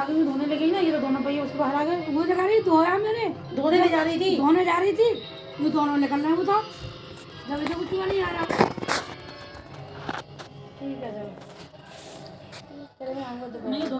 उठा के धोने लगी ना ये तो दोनों पहिए उसके बाहर आ गए। वो जगह रही धोया मैंने। धोने ले जा रही थी। धोने जा रही थी। वो दोनों निकल रहे बताओ तो। जब इसे कुछ नहीं आ रहा ठीक है चलो। नहीं धोके